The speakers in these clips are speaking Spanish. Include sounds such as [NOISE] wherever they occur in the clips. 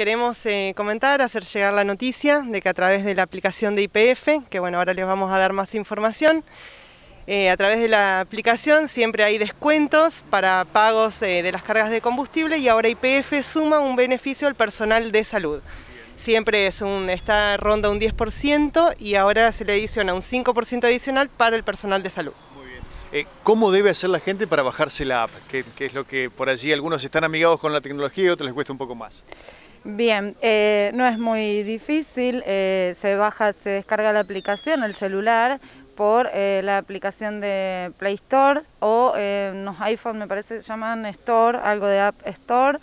queremos eh, comentar, hacer llegar la noticia de que a través de la aplicación de IPF, que bueno, ahora les vamos a dar más información, eh, a través de la aplicación siempre hay descuentos para pagos eh, de las cargas de combustible y ahora IPF suma un beneficio al personal de salud. Siempre es un, está ronda un 10% y ahora se le adiciona un 5% adicional para el personal de salud. Eh, ¿Cómo debe hacer la gente para bajarse la app? ¿Qué, es lo que por allí algunos están amigados con la tecnología y otros les cuesta un poco más? Bien, eh, no es muy difícil, eh, se baja, se descarga la aplicación, el celular, por la aplicación de Play Store o en los iPhone me parece que llaman Store, algo de App Store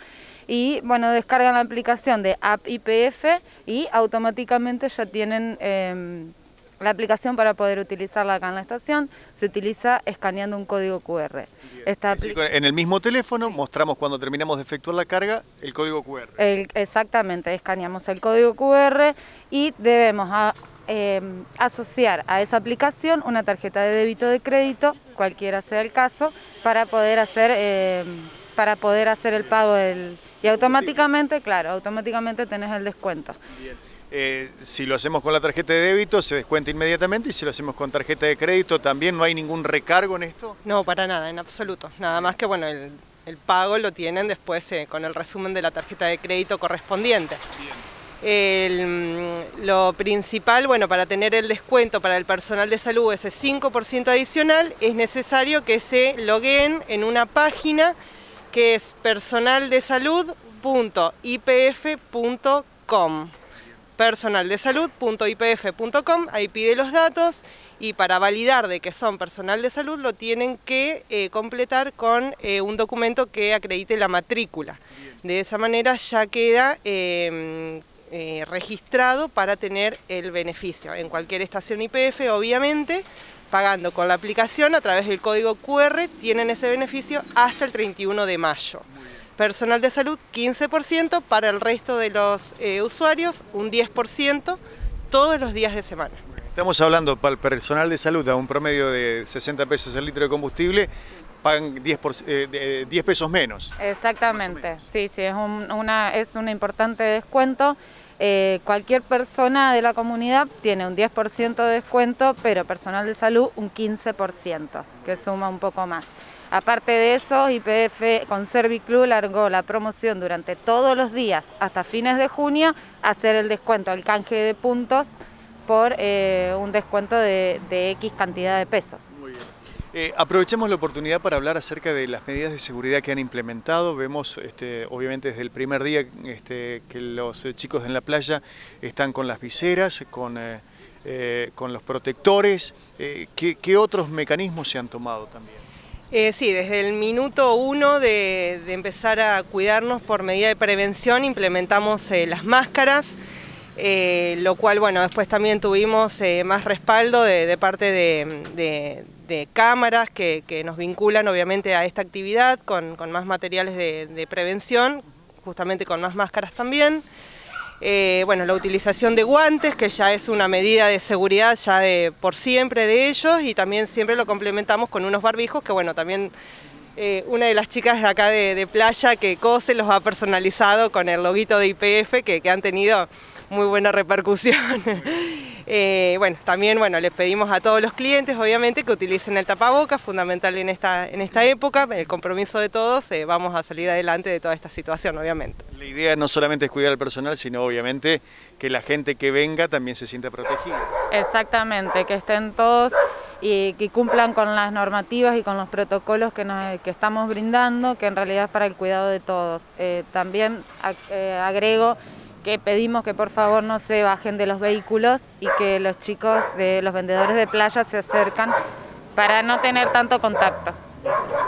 y bueno, descargan la aplicación de App IPF y automáticamente ya tienen em, la aplicación para poder utilizarla acá en la estación se utiliza escaneando un código QR. En el mismo teléfono mostramos cuando terminamos de efectuar la carga el código QR. exactamente, escaneamos el código QR y debemos em, asociar a esa aplicación una tarjeta de débito de crédito, cualquiera sea el caso, para poder hacer, em, para poder hacer el pago del, y automáticamente, claro, automáticamente tenés el descuento. Eh, si lo hacemos con la tarjeta de débito se descuenta inmediatamente y si lo hacemos con tarjeta de crédito también no hay ningún recargo en esto? No, para nada, en absoluto. Nada más que bueno, el, pago lo tienen después eh, con el resumen de la tarjeta de crédito correspondiente. lo principal, bueno, para tener el descuento para el personal de salud, ese 5% adicional, es necesario que se logueen en una página que es personaldesalud.ipf.com personaldesalud.ipf.com, ahí pide los datos y para validar de que son personal de salud lo tienen que eh, completar con eh, un documento que acredite la matrícula. De esa manera ya queda em, eh, registrado para tener el beneficio en cualquier estación IPF, obviamente, pagando con la aplicación a través del código QR, tienen ese beneficio hasta el 31 de mayo personal de salud 15%, para el resto de los eh, usuarios un 10% todos los días de semana. Estamos hablando para el personal de salud a un promedio de 60 pesos el litro de combustible, pagan 10, eh, pesos menos. Exactamente, sí, sí, es, una, es un importante descuento. Eh, cualquier persona de la comunidad tiene un 10% de descuento, pero personal de salud un 15%, que suma un poco más. Aparte de eso, IPF con Serviclub largó la promoción durante todos los días hasta fines de junio, hacer el descuento, el canje de puntos por eh, un descuento de, X cantidad de pesos. Muy bien. Eh, aprovechemos la oportunidad para hablar acerca de las medidas de seguridad que han implementado. Vemos, este, obviamente, desde el primer día este, que los chicos en la playa están con las viseras, con, eh, con los protectores. ¿Qué otros mecanismos se han tomado también? Eh, sí, desde el minuto uno de, empezar a cuidarnos por medida de prevención implementamos eh, las máscaras, eh, lo cual, bueno, después también tuvimos más respaldo de, parte de, cámaras que, nos vinculan obviamente a esta actividad con, más materiales de prevención, justamente con más máscaras también. Eh, bueno, la utilización de guantes, que ya es una medida de seguridad ya de, por siempre de ellos, y también siempre lo complementamos con unos barbijos, que bueno, también eh, una de las chicas de acá de, playa que cose los ha personalizado con el loguito de IPF, que, que han tenido muy buena repercusión. [LAUGHS] Eh, bueno, también bueno, les pedimos a todos los clientes, obviamente, que utilicen el tapabocas, fundamental en esta, en esta época, el compromiso de todos, eh, vamos a salir adelante de toda esta situación, obviamente. La idea no solamente es cuidar al personal, sino obviamente que la gente que venga también se sienta protegida. Exactamente, que estén todos y que cumplan con las normativas y con los protocolos que, que estamos brindando, que en realidad es para el cuidado de todos. Eh, también agrego que pedimos que por favor no se bajen de los vehículos y que los chicos de los vendedores de playa se acercan para no tener tanto contacto.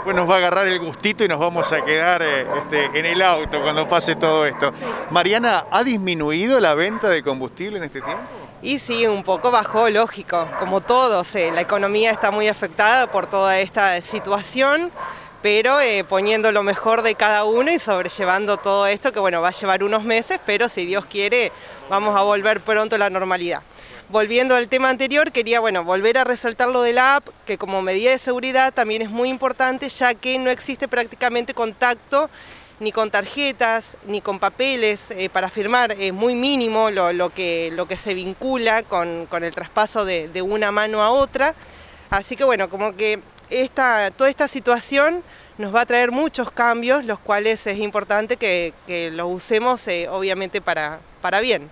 Pues nos va a agarrar el gustito y nos vamos a quedar eh, este, en el auto cuando pase todo esto. Mariana, ¿ha disminuido la venta de combustible en este tiempo? Y sí, un poco bajó, lógico, como todos. Eh, la economía está muy afectada por toda esta situación pero eh, poniendo lo mejor de cada uno y sobrellevando todo esto, que bueno, va a llevar unos meses, pero si Dios quiere, vamos a volver pronto a la normalidad. Volviendo al tema anterior, quería bueno, volver a resaltar lo de la app, que como medida de seguridad también es muy importante, ya que no existe prácticamente contacto ni con tarjetas, ni con papeles eh, para firmar, es muy mínimo lo, que, lo que se vincula con, el traspaso de, una mano a otra. Así que bueno, como que esta, toda esta situación nos va a traer muchos cambios, los cuales es importante que, que los usemos eh, obviamente para, para bien.